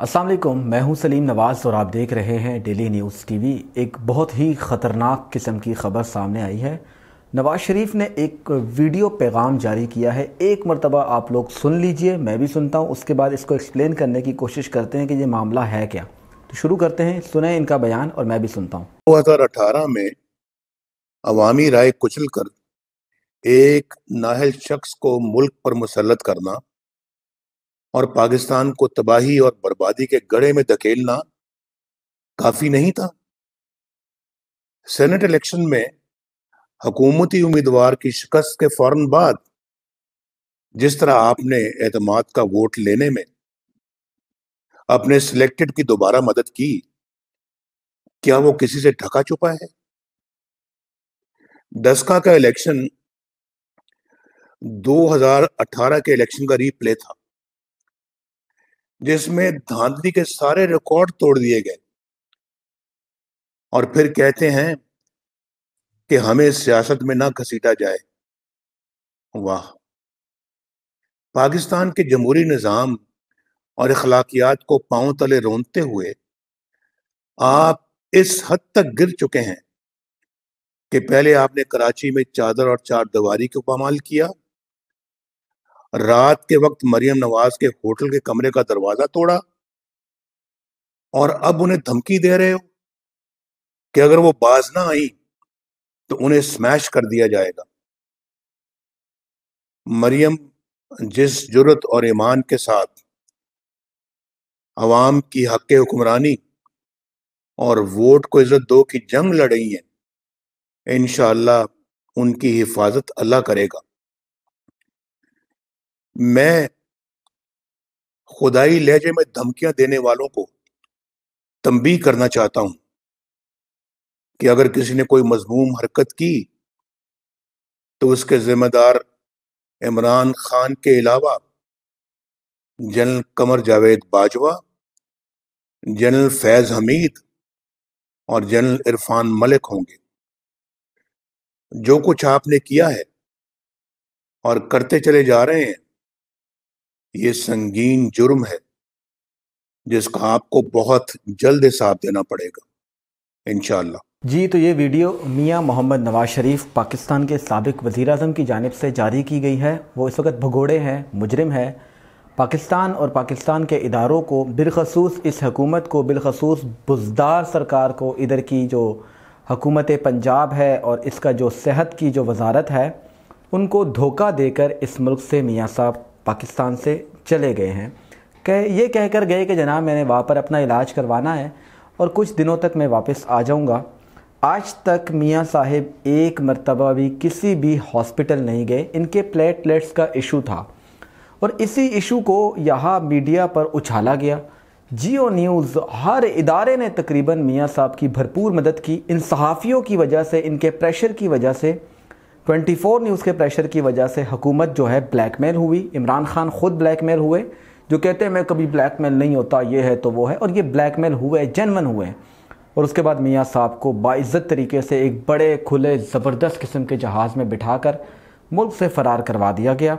असलम मैं हूँ सलीम नवाज़ और आप देख रहे हैं डेली न्यूज़ टीवी। एक बहुत ही ख़तरनाक किस्म की खबर सामने आई है। नवाज़ शरीफ ने एक वीडियो पैगाम जारी किया है। एक मरतबा आप लोग सुन लीजिए, मैं भी सुनता हूँ, उसके बाद इसको एक्सप्लेन करने की कोशिश करते हैं कि ये मामला है क्या। तो शुरू करते हैं, सुने इनका बयान और मैं भी सुनता हूँ। दो हज़ार अठारह में अवामी राय कुचल कर एक नाहल शख्स को मुल्क पर मुसलत करना और पाकिस्तान को तबाही और बर्बादी के गड़े में धकेलना काफ़ी नहीं था। सेनेट इलेक्शन में हकूमती उम्मीदवार की शिकस्त के फ़ौरन बाद जिस तरह आपने एतमाद का वोट लेने में अपने सिलेक्टेड की दोबारा मदद की, क्या वो किसी से ढका छुपा है? दसका का इलेक्शन 2018 के इलेक्शन का रीप्ले था। जिसमें धांधली के सारे रिकॉर्ड तोड़ दिए गए। और फिर कहते हैं कि हमें सियासत में ना घसीटा जाए। वाह! पाकिस्तान के जमहूरी निज़ाम और अखलाकियात को पाँव तले रोनते हुए आप इस हद तक गिर चुके हैं कि पहले आपने कराची में चादर और चार दीवारी को पामाल किया रात के वक्त मरियम नवाज़ के होटल के कमरे का दरवाज़ा तोड़ा और अब उन्हें धमकी दे रहे हो कि अगर वो बाज ना आई तो उन्हें स्मैश कर दिया जाएगा। मरियम जिस जुरत और ईमान के साथ अवाम की हक हुक्मरानी और वोट को इज़्ज़त दो की जंग लड़ी है इनशाला उनकी हिफाजत अल्लाह करेगा। मैं खुदाई लहजे में धमकियाँ देने वालों को तंबी करना चाहता हूँ कि अगर किसी ने कोई मजमूम हरकत की तो उसके जिम्मेदार इमरान खान के अलावा जनरल कमर जावेद बाजवा, जनरल फैज हमीद और जनरल इरफान मलिक होंगे। जो कुछ आपने किया है और करते चले जा रहे हैं ये संगीन जुर्म है, जिसका आपको बहुत जल्द हिसाब देना पड़ेगा इनशाला जी तो ये वीडियो मियाँ मोहम्मद नवाज़ शरीफ, पाकिस्तान के सबक वज़ी अजम की जानब से जारी की गई है। वो इस वक्त भगोड़े हैं, मुजरम है। पाकिस्तान और पाकिस्तान के इदारों को बिलखसूस इस हकूमत को, बिलखसूस बुजदार सरकार को, इधर की जो हकूमत पंजाब है और इसका जो सेहत की जो वजारत है, उनको धोखा देकर इस मुल्क से मियाँ साहब पाकिस्तान से चले गए हैं। कह, ये कह कर गए कि जनाब, मैंने वहाँ पर अपना इलाज करवाना है और कुछ दिनों तक मैं वापस आ जाऊँगा। आज तक मियाँ साहिब एक मरतबा भी किसी भी हॉस्पिटल नहीं गए। इनके प्लेटलेट्स का इशू था और इसी इशू को यहाँ मीडिया पर उछाला गया। जियो न्यूज़ हर इदारे ने तकरीबन मियाँ साहब की भरपूर मदद की। इन सहाफ़ियों की वजह से, इनके प्रेशर की वजह से 24 न्यूज़ के प्रेशर की वजह से हुकूमत जो है ब्लैकमेल हुई। इमरान खान ख़ुद ब्लैकमेल हुए, जो कहते हैं, मैं कभी ब्लैकमेल नहीं होता, ये है तो वो है। और ये ब्लैकमेल हुए जनमन हुए। और उसके बाद मियाँ साहब को बाइज़्ज़त तरीके से एक बड़े, खुले, ज़बरदस्त किस्म के जहाज़ में बिठाकर मुल्क से फ़रार करवा दिया गया।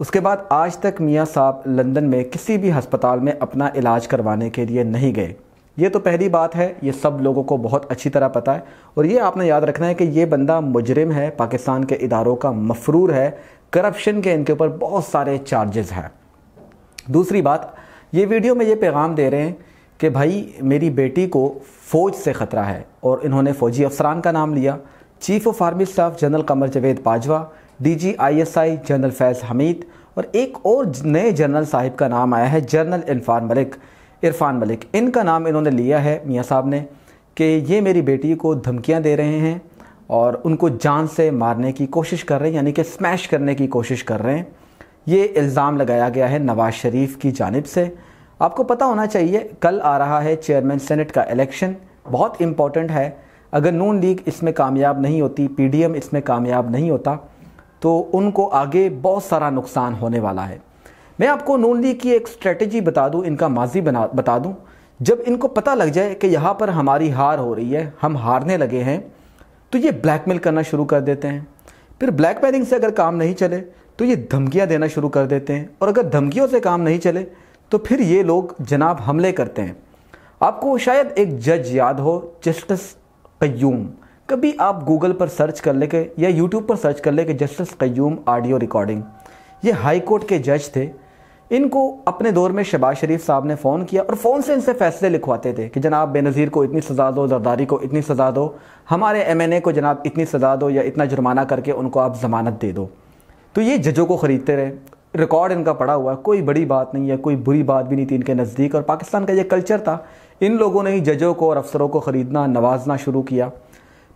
उसके बाद आज तक मियाँ साहब लंदन में किसी भी हस्पताल में अपना इलाज करवाने के लिए नहीं गए। ये तो पहली बात है, ये सब लोगों को बहुत अच्छी तरह पता है। और ये आपने याद रखना है कि ये बंदा मुजरिम है, पाकिस्तान के इदारों का मफरूर है, करप्शन के इनके ऊपर बहुत सारे चार्जेस हैं। दूसरी बात, ये वीडियो में ये पैगाम दे रहे हैं कि भाई, मेरी बेटी को फ़ौज से ख़तरा है और इन्होंने फ़ौजी अफसरान का नाम लिया। Chief of army staff general Qamar Javed Bajwa D G I S I general Faiz Hameed और एक और नए जनरल साहिब का नाम आया है जनरल इरफान मलिक इरफान मलिक। इनका नाम इन्होंने लिया है मियाँ साहब ने, कि ये मेरी बेटी को धमकियाँ दे रहे हैं और उनको जान से मारने की कोशिश कर रहे हैं, यानी कि स्मैश करने की कोशिश कर रहे हैं। ये इल्ज़ाम लगाया गया है नवाज़ शरीफ की जानब से। आपको पता होना चाहिए, कल आ रहा है चेयरमैन सेनेट का इलेक्शन, बहुत इंपॉर्टेंट है। अगर नून लीग इसमें कामयाब नहीं होती, पीडीएम इसमें कामयाब नहीं होता तो उनको आगे बहुत सारा नुकसान होने वाला है। मैं आपको नून लीग की एक स्ट्रेटजी बता दूँ, इनका माजी बना, बता दूँ। जब इनको पता लग जाए कि यहाँ पर हमारी हार हो रही है, हम हारने लगे हैं तो ये ब्लैकमेल करना शुरू कर देते हैं। फिर ब्लैकमेलिंग से अगर काम नहीं चले तो ये धमकियाँ देना शुरू कर देते हैं। और अगर धमकियों से काम नहीं चले तो फिर ये लोग जनाब हमले करते हैं। आपको शायद एक जज याद हो, जस्टिस कयूम कभी आप गूगल पर सर्च कर ले के या यूट्यूब पर सर्च कर ले के जस्टिस कयूम ऑडियो रिकॉर्डिंग ये हाई कोर्ट के जज थे इनको अपने दौर में शबाज शरीफ साहब ने फ़ोन किया और फ़ोन से इनसे फैसले लिखवाते थे कि जनाब बेनज़ीर को इतनी सज़ा दो, जरदारी को इतनी सज़ा दो, हमारे एम एन ए को जनाब इतनी सज़ा दो या इतना जुर्माना करके उनको आप ज़मानत दे दो। तो ये जजों को ख़रीदते रहे। रिकॉर्ड इनका पड़ा हुआ है। कोई बड़ी बात नहीं है, कोई बुरी बात भी नहीं थी इनके नज़दीक और पाकिस्तान का ये कल्चर था। इन लोगों ने ही जजों को और अफसरों को ख़रीदना, नवाजना शुरू किया।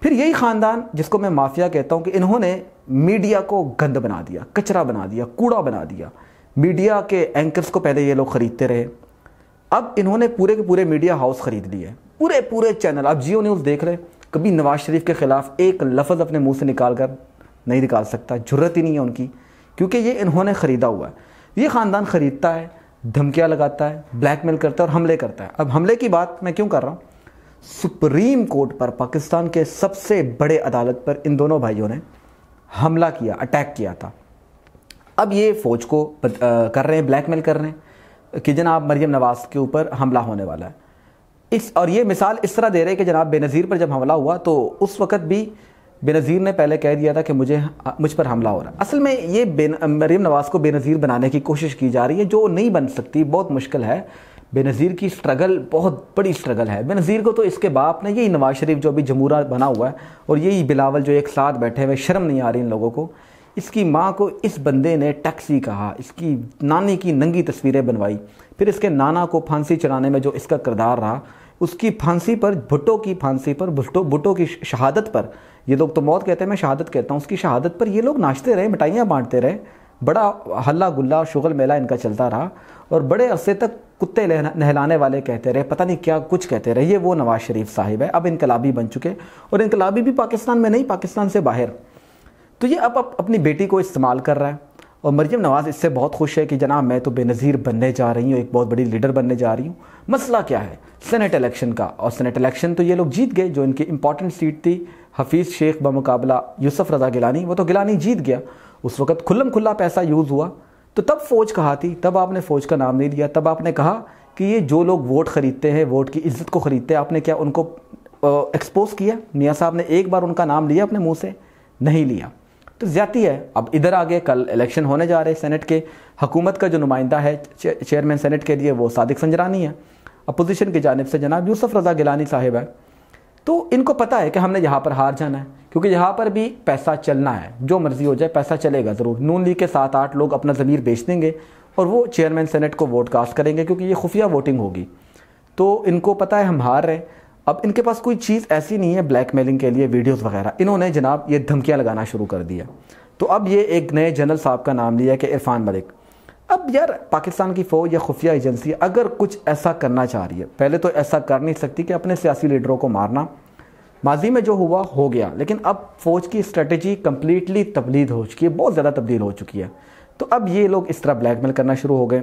फिर यही ख़ानदान, जिसको मैं माफिया कहता हूँ कि इन्होंने मीडिया को गंद बना दिया, कचरा बना दिया, कूड़ा बना दिया। मीडिया के एंकर्स को पहले ये लोग ख़रीदते रहे। अब इन्होंने पूरे के पूरे मीडिया हाउस ख़रीद लिए। पूरे पूरे चैनल आप जियो न्यूज़ देख रहे कभी नवाज़ शरीफ के ख़िलाफ़ एक लफ्ज़ अपने मुँह से निकाल कर नहीं निकाल सकता। ज़रूरत ही नहीं है उनकी, क्योंकि ये इन्होंने ख़रीदा हुआ है। ये ख़ानदान ख़रीदता है, धमकियाँ लगाता है ब्लैकमेल करता है और हमले करता है। अब हमले की बात मैं क्यों कर रहा हूँ? सुप्रीम कोर्ट पर, पाकिस्तान के सबसे बड़े अदालत पर इन दोनों भाइयों ने हमला किया अटैक किया था। अब ये फ़ौज को कर रहे हैं, ब्लैकमेल कर रहे हैं कि जनाब मरियम नवाज़ के ऊपर हमला होने वाला है। इस, और ये मिसाल इस तरह दे रहे हैं कि जनाब बेनज़ीर पर जब हमला हुआ तो उस वक़्त भी बेनज़ीर ने पहले कह दिया था कि मुझे मुझ पर हमला हो रहा है। असल में ये मरीम नवाज़ को बेनज़ीर बनाने की कोशिश की जा रही है, जो नहीं बन सकती, बहुत मुश्किल है। बेनज़ीर की स्ट्रगल, बहुत बड़ी स्ट्रगल है। बेनज़ीर को तो इसके बाप ने, यही नवाज़ शरीफ जो अभी जमूरा बना हुआ है, और यही बिलावल जो एक साथ बैठे हुए शर्म नहीं आ रही इन लोगों को। इसकी माँ को इस बंदे ने टैक्सी कहा, इसकी नानी की नंगी तस्वीरें बनवाई। फिर इसके नाना को फांसी चढ़ाने में जो इसका किरदार रहा, उसकी फांसी पर, भुट्टो की फांसी पर, भुट्टो भुट्टो की शहादत पर। ये लोग तो मौत कहते हैं, मैं शहादत कहता हूँ, उसकी शहादत पर ये लोग नाचते रहे, मिठाइयाँ बांटते रहे। बड़ा हल्ला गुल्ला शुगल मेला इनका चलता रहा और बड़े अरसे तक कुत्ते नहलाने वाले कहते रहे, पता नहीं क्या कुछ कहते रहे। ये वो नवाज़ शरीफ साहिब है, अब इनकलाबी बन चुके और इनकलाबी भी पाकिस्तान में नहीं, पाकिस्तान से बाहर। तो ये अब अप, अपनी बेटी को इस्तेमाल कर रहा है। और मरियम नवाज़ इससे बहुत खुश है कि जनाब मैं तो बेनज़ीर बनने जा रही हूँ एक बहुत बड़ी लीडर बनने जा रही हूँ। मसला क्या है? सेनेट इलेक्शन का। और सेनेट इलेक्शन तो ये लोग जीत गए जो इनकी इंपॉर्टेंट सीट थी हफीज़ शेख बमुकाबला यूसुफ रज़ा गिलानी वो तो गिलानी जीत गया। उस वक्त खुल्लम खुल्ला पैसा यूज़ हुआ। तो तब फ़ौज कहा थी? तब आपने फ़ौज का नाम नहीं दिया तब आपने कहा कि ये जो लोग वोट ख़रीदते हैं वोट की इज़्ज़त को ख़रीदते हैं आपने क्या उनको एक्सपोज किया? मियाँ साहब ने एक बार उनका नाम लिया अपने मुँह से? नहीं लिया। तो ज़्यादा है। अब इधर आगे कल इलेक्शन होने जा रहे हैं सेनेट के। हुकूमत का जो नुमाइंदा है चेयरमैन सेनेट के लिए वो सादिक संजरानी है। अपोजिशन की जानब से जनाब यूसुफ रज़ा गिलानी साहिब है। तो इनको पता है कि हमने यहाँ पर हार जाना है, क्योंकि यहाँ पर भी पैसा चलना है। जो मर्ज़ी हो जाए पैसा चलेगा ज़रूर। नून लीग के सात आठ लोग अपना ज़मीर बेच देंगे और वो चेयरमैन सेनेट को वोट कास्ट करेंगे, क्योंकि ये खुफिया वोटिंग होगी। तो इनको पता है हम हार रहे अब इनके पास कोई चीज़ ऐसी नहीं है ब्लैकमेलिंग के लिए वीडियोस वगैरह। इन्होंने जनाब ये धमकियाँ लगाना शुरू कर दिया। तो अब ये एक नए जनरल साहब का नाम लिया कि इरफान मलिक। अब यार, पाकिस्तान की फ़ौज या खुफिया एजेंसी अगर कुछ ऐसा करना चाह रही है, पहले तो ऐसा कर नहीं सकती कि अपने सियासी लीडरों को मारना। माजी में जो हुआ, हो गया। लेकिन अब फ़ौज की स्ट्रेटजी कम्प्लीटली तब्दील हो चुकी है, बहुत ज़्यादा तब्दील हो चुकी है। तो अब ये लोग इस तरह ब्लैकमेल करना शुरू हो गए।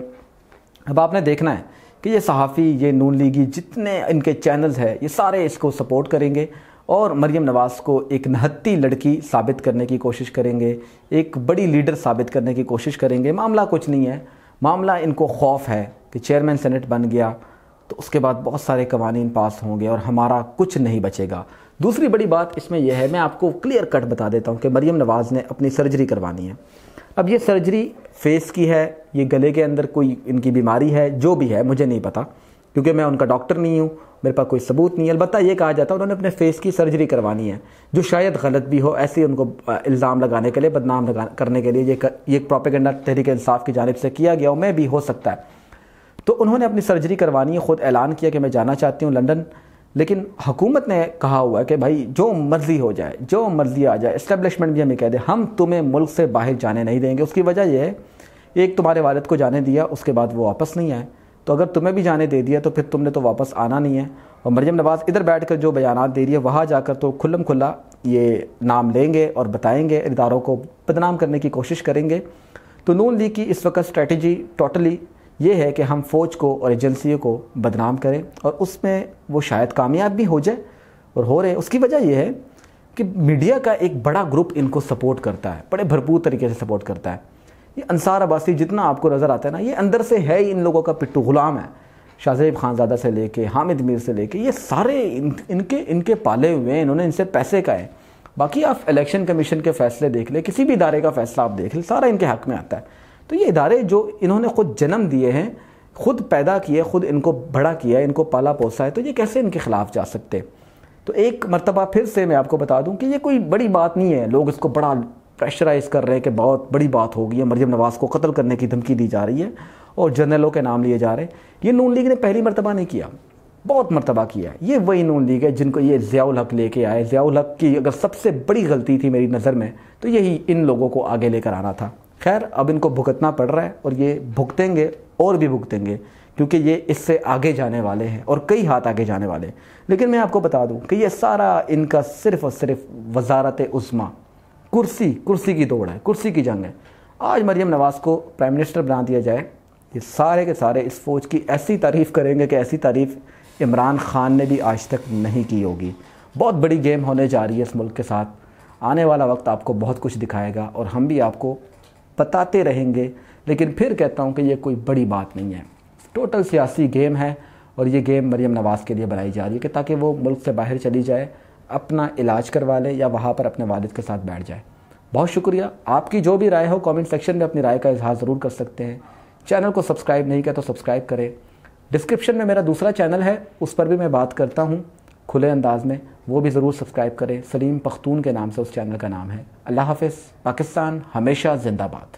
अब आपने देखना है कि ये सहाफ़ी, ये नून लीगी जितने इनके चैनल्स हैं, ये सारे इसको सपोर्ट करेंगे और मरियम नवाज़ को एक नहत्ती लड़की साबित करने की कोशिश करेंगे, एक बड़ी लीडर साबित करने की कोशिश करेंगे। मामला कुछ नहीं है। मामला इनको खौफ है कि चेयरमैन सेनेट बन गया तो उसके बाद बहुत सारे कवानीन पास होंगे और हमारा कुछ नहीं बचेगा। दूसरी बड़ी बात इसमें यह है, मैं आपको क्लियर कट बता देता हूँ कि मरियम नवाज़ ने अपनी सर्जरी करवानी है। अब ये सर्जरी फेस की है, ये गले के अंदर कोई इनकी बीमारी है, जो भी है, मुझे नहीं पता, क्योंकि मैं उनका डॉक्टर नहीं हूँ, मेरे पास कोई सबूत नहीं है। अलबत्त ये कहा जाता है, उन्होंने अपने फेस की सर्जरी करवानी है, जो शायद गलत भी हो, ऐसे उनको इल्ज़ाम लगाने के लिए, बदनाम लगा, करने के लिए, ये ये प्रोपेगेंडा तहरीक इंसाफ की जानब से किया गया, और मैं भी, हो सकता है तो उन्होंने अपनी सर्जरी करवानी है, ख़ुद ऐलान किया कि मैं जाना चाहती हूँ लंदन। लेकिन हुकूमत ने कहा हुआ है कि भाई, जो मर्ज़ी हो जाए, जो मर्ज़ी आ जाए इस्टेब्लिशमेंट भी हमें कह दे, हम तुम्हें मुल्क से बाहर जाने नहीं देंगे। उसकी वजह यह है, एक तुम्हारे वालद को जाने दिया, उसके बाद वो वापस नहीं आए। तो अगर तुम्हें भी जाने दे दिया तो फिर तुमने तो वापस आना नहीं है। और मरियम नवाज़ इधर बैठ कर जो बयान दे रही है, वहाँ जाकर तो खुल्लम खुल्ला ये नाम लेंगे और बताएँगे, इदारों को बदनाम करने की कोशिश करेंगे। तो नून लीग की इस वक्त स्ट्रेटजी टोटली ये है कि हम फ़ौज को और एजेंसियों को बदनाम करें और उसमें वो शायद कामयाब भी हो जाए और हो रहे उसकी वजह यह है कि मीडिया का एक बड़ा ग्रुप इनको सपोर्ट करता है बड़े भरपूर तरीके से सपोर्ट करता है। ये अंसार अब्बासी जितना आपको नज़र आता है ना ये अंदर से है ही इन लोगों का पिट्टू गुलाम है। शाहजेब खानजादा से लेके हामिद मीर से लेके ये सारे इन, इनके इनके पाले हुए हैं इन्होंने इनसे पैसे का है बाकी आप इलेक्शन कमीशन के फैसले देख ले किसी भी इदारे का फैसला आप देख लें सारा इनके हक में आता है। तो ये इदारे जो इन्होंने खुद जन्म दिए हैं, खुद पैदा किए, खुद इनको बड़ा किया, इनको पाला पोसा है तो ये कैसे इनके खिलाफ जा सकते? तो एक मरतबा फिर से मैं आपको बता दूँ कि ये कोई बड़ी बात नहीं है। लोग इसको बड़ा प्रेशराइज कर रहे हैं कि बहुत बड़ी बात हो गई है, मरियम नवाज़ को कत्ल करने की धमकी दी जा रही है और जनरलों के नाम लिए जा रहे हैं। ये नून लीग ने पहली मरतबा नहीं किया, बहुत मरतबा किया ये वही नून लीग है जिनको ये ज़ियाउल हक लेके आए। ज़ियाउल हक की अगर सबसे बड़ी गलती थी मेरी नज़र में तो यही इन लोगों को आगे लेकर आना था। खैर, अब इनको भुगतना पड़ रहा है और ये भुगतेंगे और भी भुगतेंगे, क्योंकि ये इससे आगे जाने वाले हैं और कई हाथ आगे जाने वाले हैं। लेकिन मैं आपको बता दूँ कि ये सारा इनका सिर्फ़ और सिर्फ़ वजारत उस्मा, कुर्सी कुर्सी की दौड़ है, कुर्सी की जंग है। आज मरियम नवाज़ को प्राइम मिनिस्टर बना दिया जाए, ये सारे के सारे इस फौज की ऐसी तारीफ़ करेंगे कि ऐसी तारीफ़ इमरान खान ने भी आज तक नहीं की होगी। बहुत बड़ी गेम होने जा रही है इस मुल्क के साथ। आने वाला वक्त आपको बहुत कुछ दिखाएगा और हम भी आपको बताते रहेंगे, लेकिन फिर कहता हूँ कि ये कोई बड़ी बात नहीं है। टोटल सियासी गेम है, और ये गेम मरियम नवाज़ के लिए बनाई जा रही है कि ताकि वो मुल्क से बाहर चली जाए, अपना इलाज करवा ले या वहाँ पर अपने वालिद के साथ बैठ जाए। बहुत शुक्रिया। आपकी जो भी राय हो कमेंट सेक्शन में अपनी राय का इजहार ज़रूर कर सकते हैं। चैनल को सब्सक्राइब नहीं किया तो सब्सक्राइब करें। डिस्क्रिप्शन में मेरा दूसरा चैनल है, उस पर भी मैं बात करता हूँ। खुले अंदाज में वो भी ज़रूर सब्सक्राइब करें। सलीम पख्तून के नाम से उस चैनल का नाम है। अल्लाह हाफिज़। पाकिस्तान हमेशा जिंदाबाद।